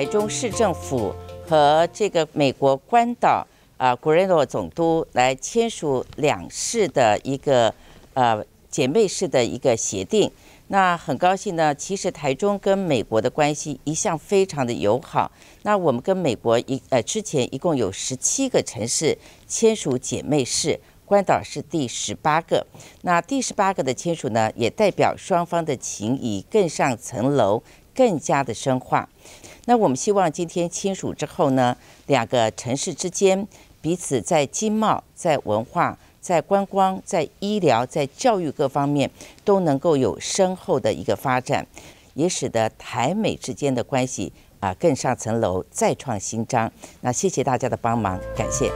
台中市政府和这个美国关岛啊古瑞诺总督来签署两市的一个呃姐妹市的一个协定。那很高兴呢，其实台中跟美国的关系一向非常的友好。那我们跟美国一呃之前一共有十七个城市签署姐妹市，关岛是第十八个。那第十八个的签署呢，也代表双方的情谊更上层楼，更加的深化。那我们希望今天签署之后呢，两个城市之间彼此在经贸、在文化。在观光、在医疗、在教育各方面都能够有深厚的一个发展，也使得台美之间的关系啊更上层楼，再创新章。那谢谢大家的帮忙，感谢。